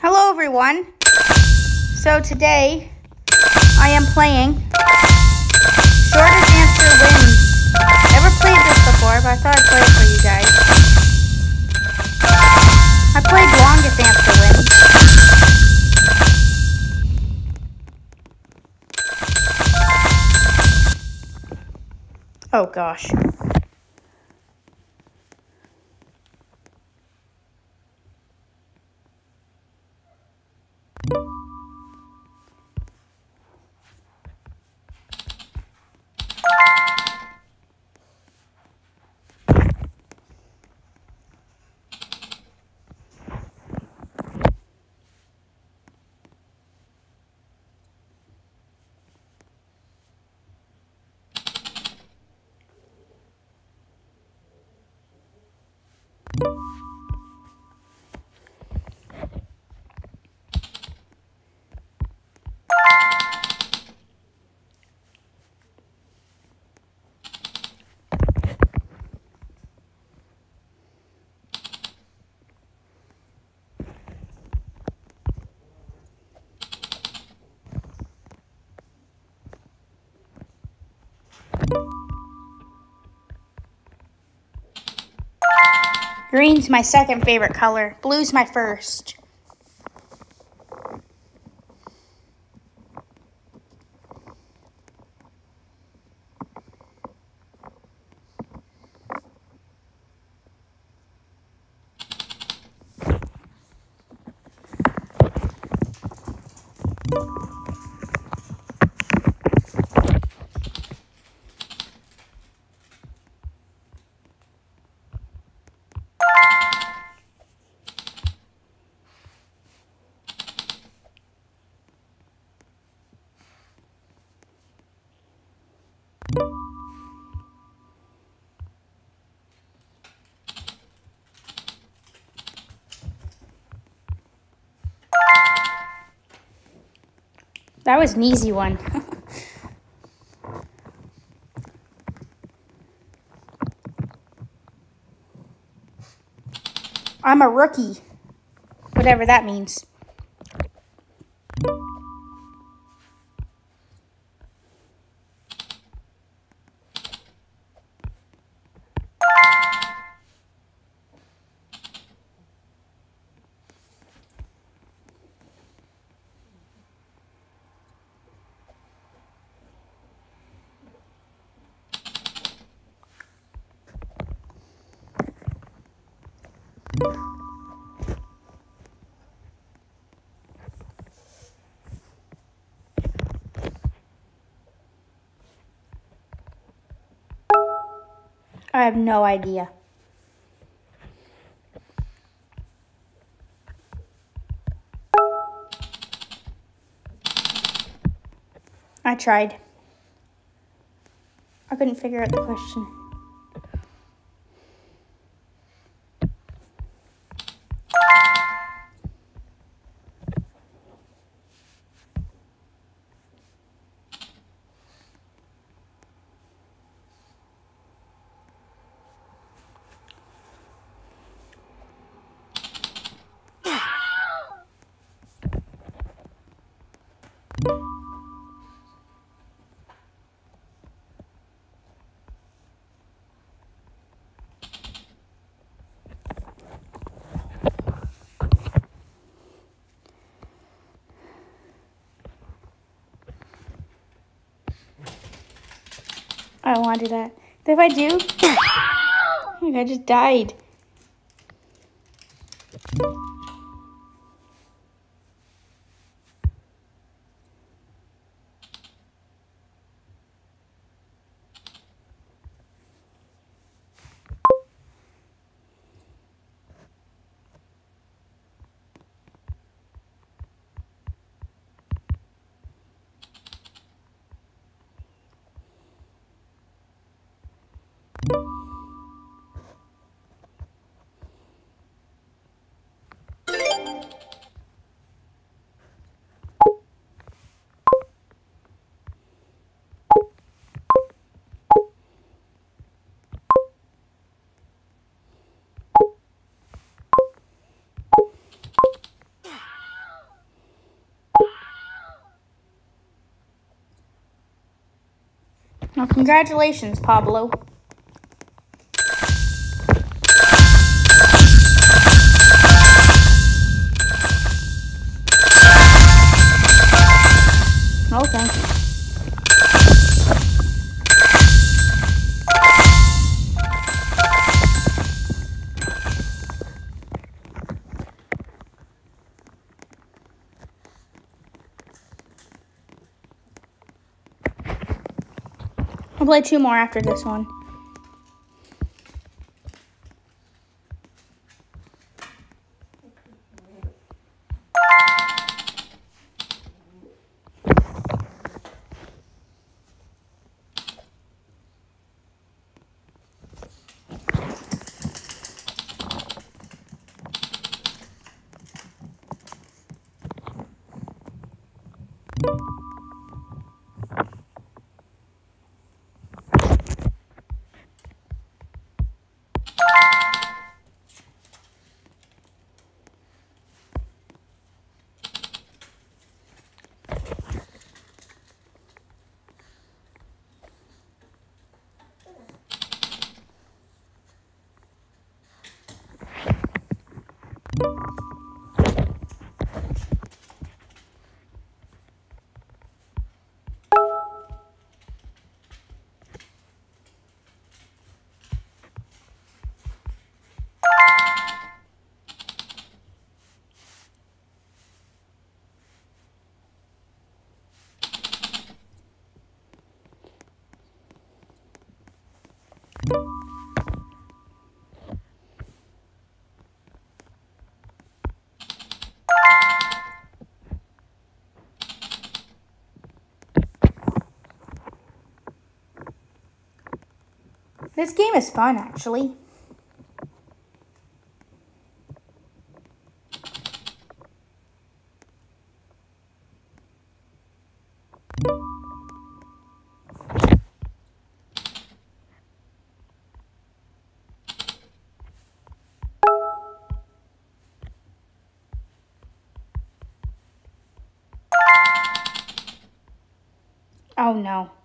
Hello everyone. So today I am playing Shortest Answer Wins. Never played this before, but I thought I'd play it for you guys. I played Longest Answer Wins. Oh gosh. you Green's my second favorite color. Blue's my first. That was an easy one. I'm a rookie. Whatever that means. I have no idea. I tried. I couldn't figure out the question. I don't want to do that. If I do, I just died. Well, congratulations, Pablo. I'll play two more after this one. This game is fun, actually. Oh no.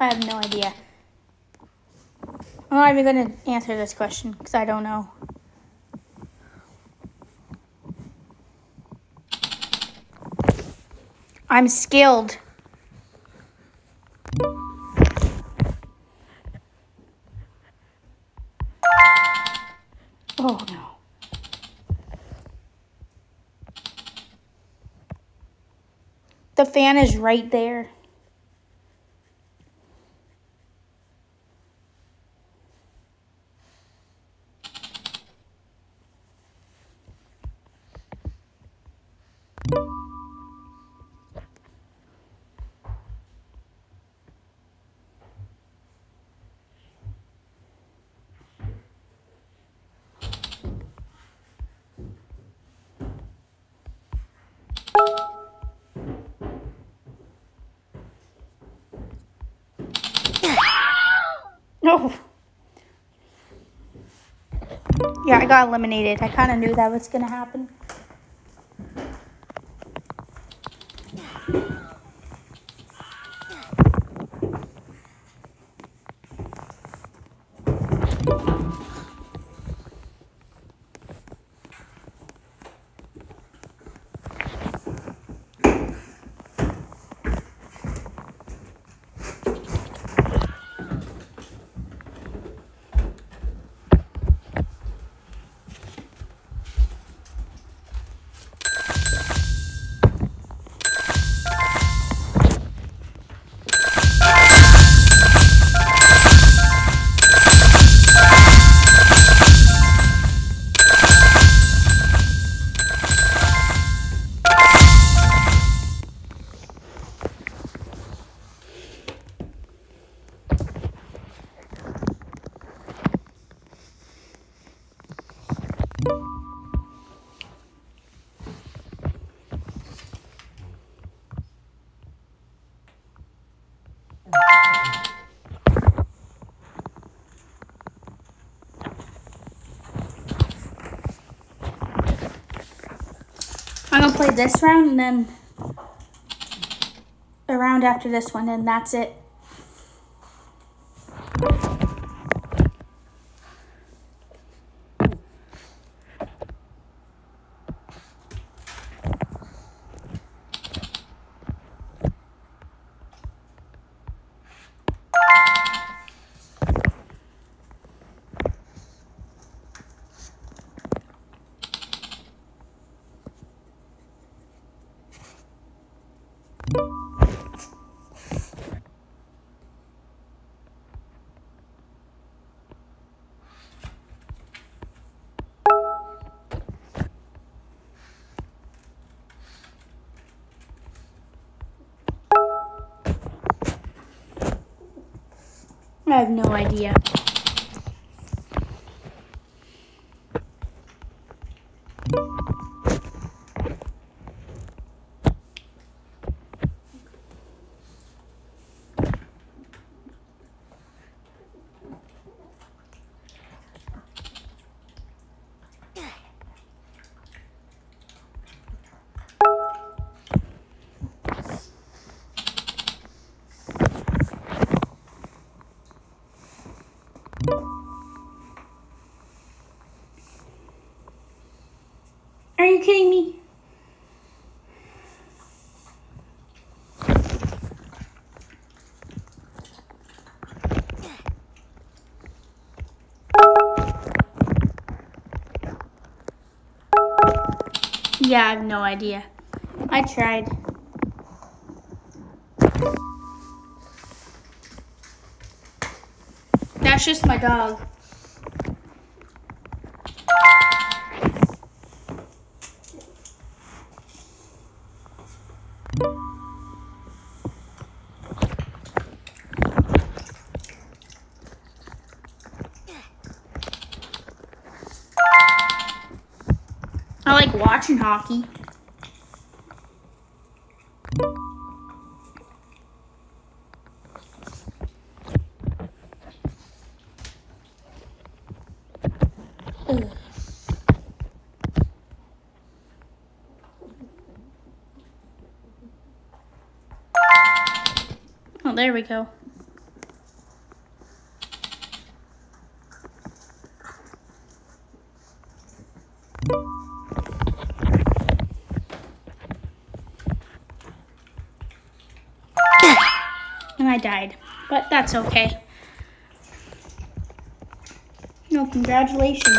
I have no idea. I'm not even going to answer this question because I don't know. I'm skilled. Oh no. The fan is right there. No. Oh. Yeah, I got eliminated. I kind of knew that was going to happen. I'm gonna play this round and then a round after this one, and that's it. I have no idea. You kidding me? Yeah, I have no idea. I tried. That's just my dog. Watching hockey. Oh, there we go. And I died, but that's okay. No, congratulations.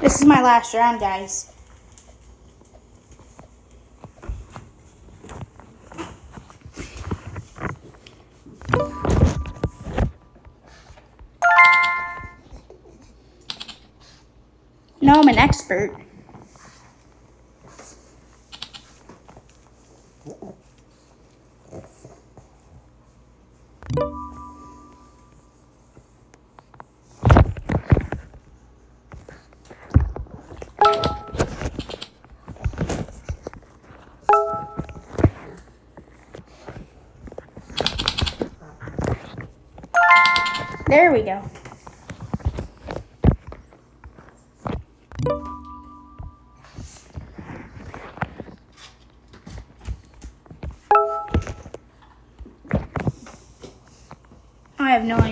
This is my last round, guys. No, I'm an expert. There we go.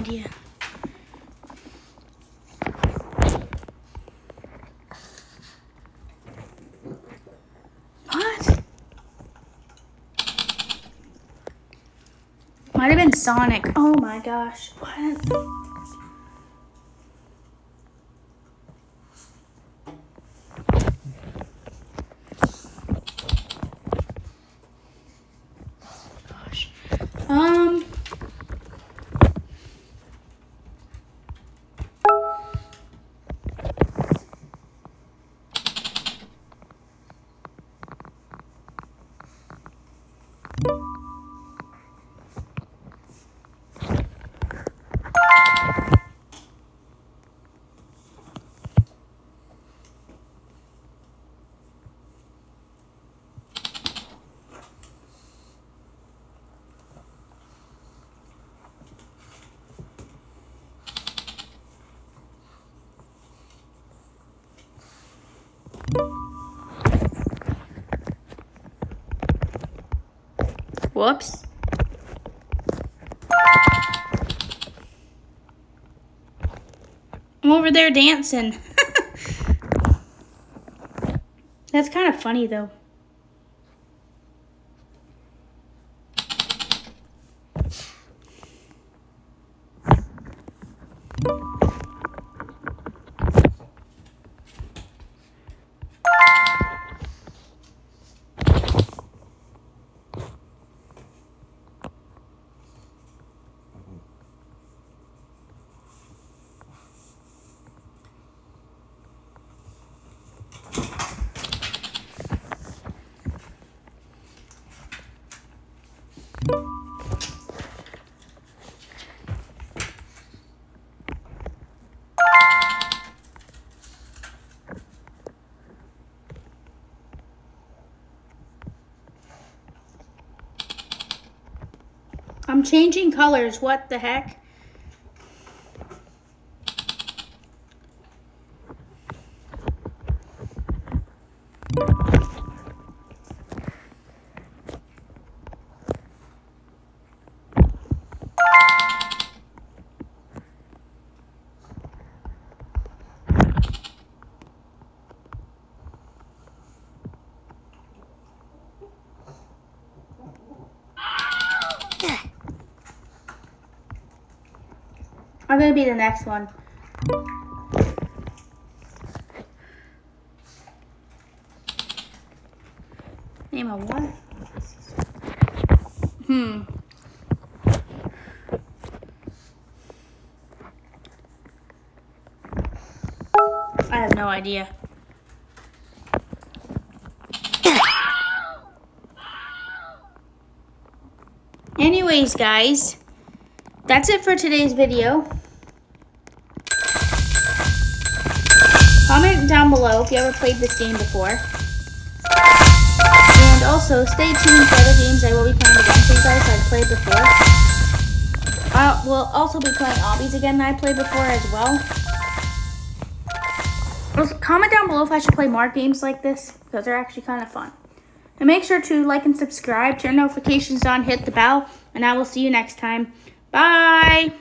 Idea. What? Might have been Sonic. Oh my gosh. What? Whoops. I'm over there dancing. That's kind of funny though. I'm changing colors. What the heck? I'm gonna be the next one. Name a what? Hmm. I have no idea. Anyways, guys, that's it for today's video. Comment down below if you ever played this game before. And also, stay tuned for other games I will be playing again for you guys I've played before. I will also be playing Obbies again that I played before as well. Also, comment down below if I should play more games like this, because they're actually kind of fun. And make sure to like and subscribe, turn notifications on, hit the bell, and I will see you next time. Bye!